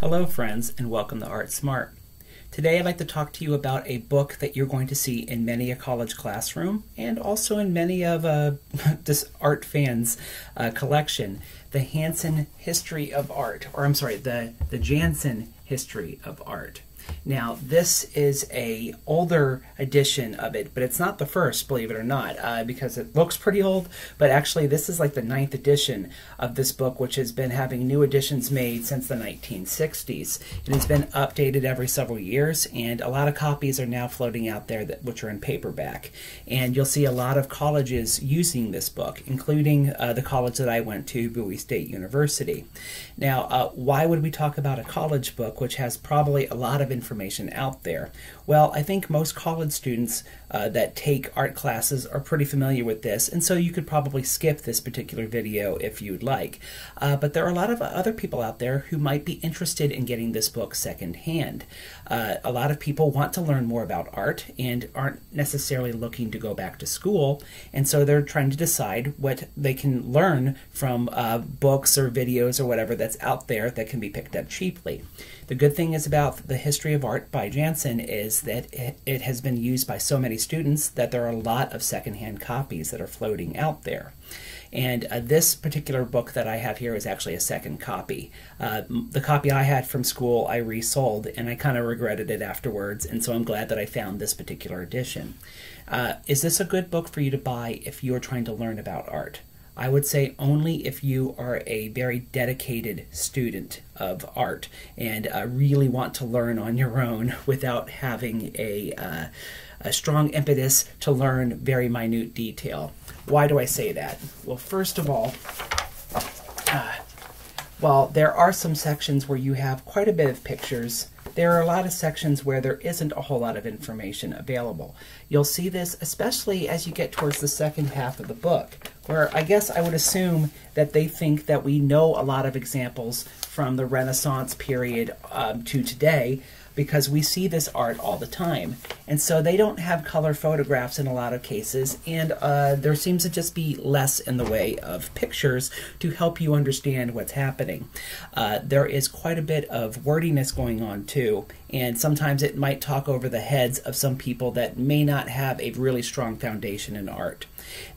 Hello, friends, and welcome to Art Smart. Today, I'd like to talk to you about a book that you're going to see in many a college classroom and also in many of uh, this art fans' uh, collection, the Hansen History of Art, or I'm sorry, the, the Janson History of Art. Now, this is a older edition of it, but it's not the first, believe it or not, uh, because it looks pretty old. But actually, this is like the ninth edition of this book, which has been having new editions made since the 1960s. It has been updated every several years, and a lot of copies are now floating out there that which are in paperback. And you'll see a lot of colleges using this book, including uh, the college that I went to, Bowie State University. Now, uh, why would we talk about a college book which has probably a lot of information out there? Well, I think most college students uh, that take art classes are pretty familiar with this, and so you could probably skip this particular video if you'd like. Uh, but there are a lot of other people out there who might be interested in getting this book secondhand. Uh, a lot of people want to learn more about art and aren't necessarily looking to go back to school, and so they're trying to decide what they can learn from uh, books or videos or whatever that's out there that can be picked up cheaply. The good thing is about the history of art by Janson is that it, it has been used by so many students that there are a lot of secondhand copies that are floating out there. And uh, this particular book that I have here is actually a second copy. Uh, the copy I had from school I resold, and I kind of regretted it afterwards, and so I'm glad that I found this particular edition. Uh, is this a good book for you to buy if you are trying to learn about art? I would say only if you are a very dedicated student of art and uh, really want to learn on your own without having a, uh, a strong impetus to learn very minute detail. Why do I say that? Well, first of all, uh, while there are some sections where you have quite a bit of pictures, there are a lot of sections where there isn't a whole lot of information available. You'll see this especially as you get towards the second half of the book, where I guess I would assume that they think that we know a lot of examples from the Renaissance period um, to today because we see this art all the time. And so they don't have color photographs in a lot of cases, and uh, there seems to just be less in the way of pictures to help you understand what's happening. Uh, there is quite a bit of wordiness going on too, and sometimes it might talk over the heads of some people that may not have a really strong foundation in art.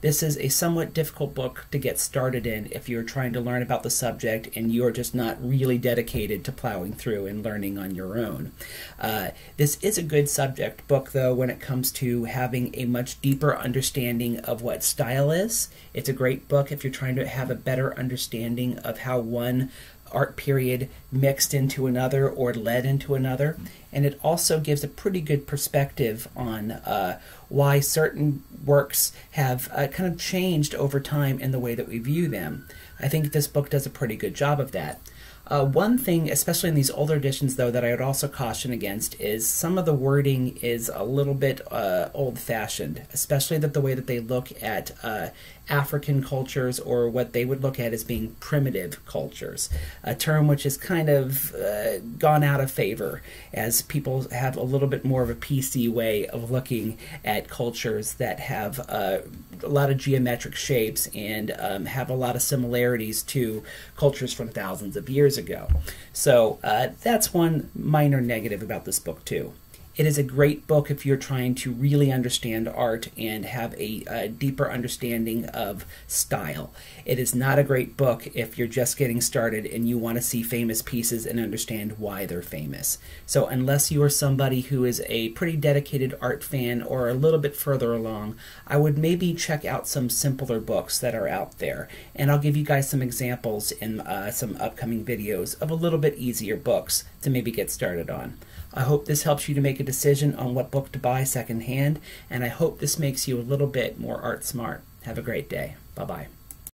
This is a somewhat difficult book to get started in if you're trying to learn about the subject and you're just not really dedicated to plowing through and learning on your own. Uh, this is a good subject book, though, when it comes to having a much deeper understanding of what style is. It's a great book if you're trying to have a better understanding of how one art period mixed into another or led into another. And it also gives a pretty good perspective on uh, why certain works have uh, kind of changed over time in the way that we view them. I think this book does a pretty good job of that. Uh, one thing, especially in these older editions, though, that I would also caution against is some of the wording is a little bit uh, old fashioned, especially that the way that they look at uh, African cultures or what they would look at as being primitive cultures, a term which has kind of uh, gone out of favor as people have a little bit more of a PC way of looking at cultures that have uh, a lot of geometric shapes and um, have a lot of similarities to cultures from thousands of years ago. So uh, that's one minor negative about this book, too. It is a great book if you're trying to really understand art and have a, a, deeper understanding of style. It is not a great book if you're just getting started and you want to see famous pieces and understand why they're famous. So, unless you are somebody who is a pretty dedicated art fan or a little bit further along, I would maybe check out some simpler books that are out there. And I'll give you guys some examples in uh, some upcoming videos of a little bit easier books to maybe get started on. I hope this helps you to make a decision on what book to buy secondhand, and I hope this makes you a little bit more art smart. Have a great day. Bye bye.